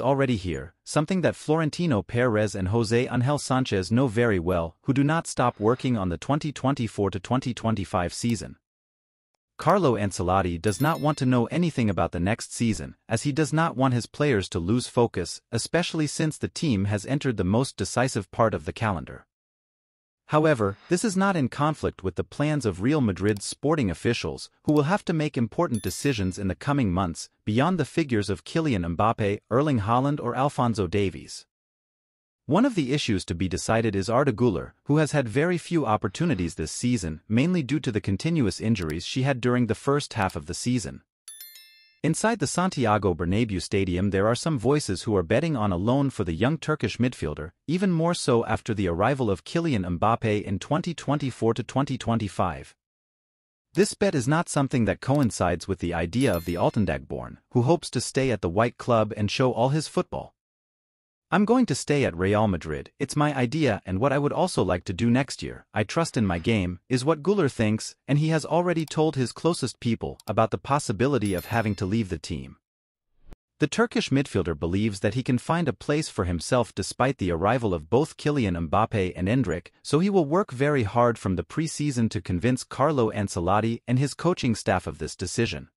already here, something that Florentino Perez and Jose Angel Sanchez know very well, who do not stop working on the 2024-2025 season. Carlo Ancelotti does not want to know anything about the next season, as he does not want his players to lose focus, especially since the team has entered the most decisive part of the calendar. However, this is not in conflict with the plans of Real Madrid's sporting officials, who will have to make important decisions in the coming months, beyond the figures of Kylian Mbappe, Erling Haaland or Alfonso Davies. One of the issues to be decided is Arda Güler, who has had very few opportunities this season, mainly due to the continuous injuries she had during the first half of the season. Inside the Santiago Bernabeu stadium there are some voices who are betting on a loan for the young Turkish midfielder, even more so after the arrival of Kylian Mbappe in 2024-2025. This bet is not something that coincides with the idea of the Altındağ-born, who hopes to stay at the White Club and show all his football. I'm going to stay at Real Madrid, it's my idea and what I would also like to do next year, I trust in my game, is what Güler thinks, and he has already told his closest people about the possibility of having to leave the team. The Turkish midfielder believes that he can find a place for himself despite the arrival of both Kylian Mbappe and Endrick, so he will work very hard from the pre-season to convince Carlo Ancelotti and his coaching staff of this decision.